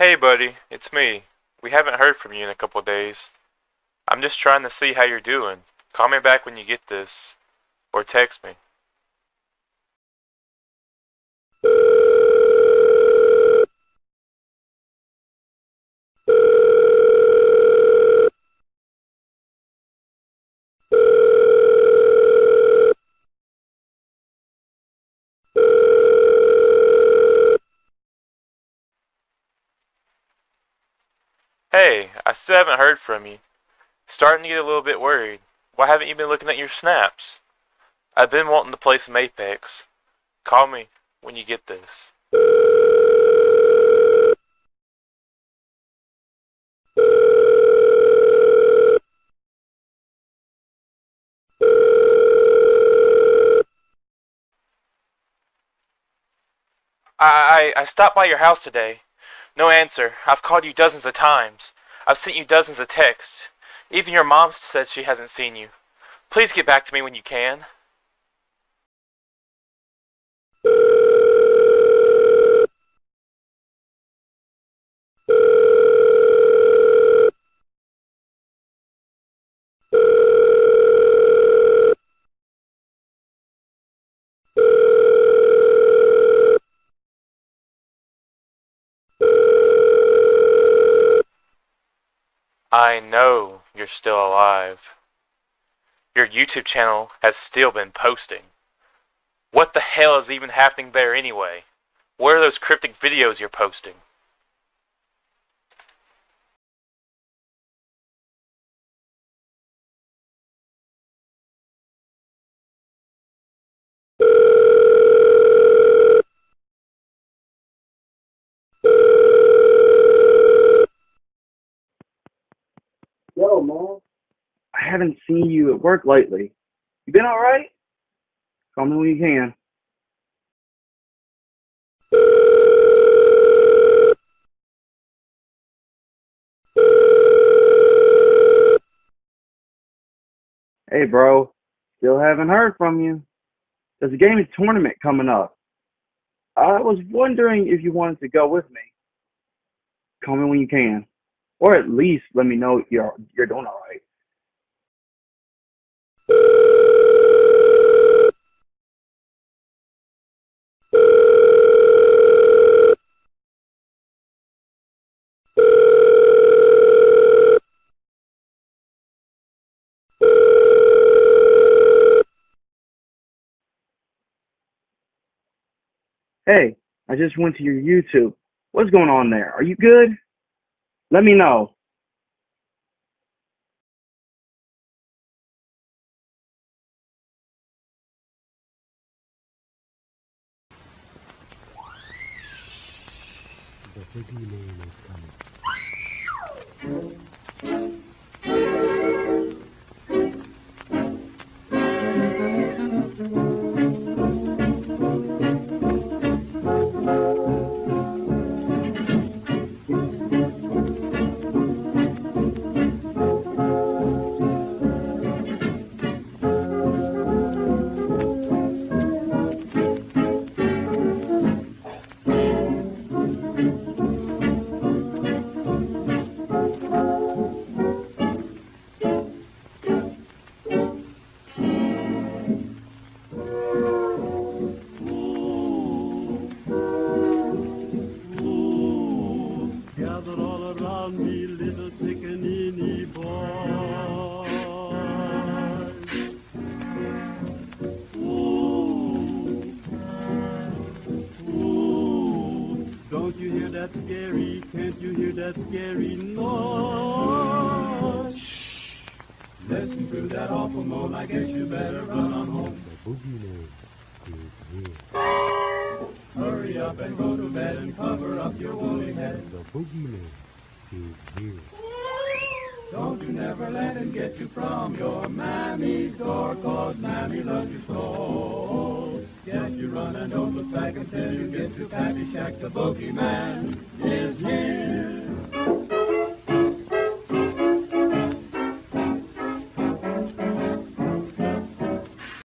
Hey, buddy, it's me. We haven't heard from you in a couple days. I'm just trying to see how you're doing. Call me back when you get this. Or text me. Hey, I still haven't heard from you. Starting to get a little bit worried. Why haven't you been looking at your snaps? I've been wanting to play some Apex. Call me when you get this. I, I, I stopped by your house today. No answer. I've called you dozens of times. I've sent you dozens of texts. Even your mom said she hasn't seen you. Please get back to me when you can. I know you're still alive. Your YouTube channel has still been posting. What the hell is even happening there anyway? What are those cryptic videos you're posting? Yo, Mom. I haven't seen you at work lately. You been alright? Call me when you can. Hey, bro. Still haven't heard from you. There's a gaming tournament coming up. I was wondering if you wanted to go with me. Call me when you can. Or at least let me know you're you're doing all right. Hey, I just went to your YouTube. What's going on there? Are you good? Let me know. The is coming. That scary? Can't you hear that scary noise? Shh, listen to that awful moan. I guess you better run on home. The boogeyman is here. Hurry up and go to bed and cover up your woolly head. The boogeyman is here. Don't you never let him get you from your mammy's door, cause mammy loves you so. Yes, you run and don't look back until you get to Patty Shack. The bogeyman here.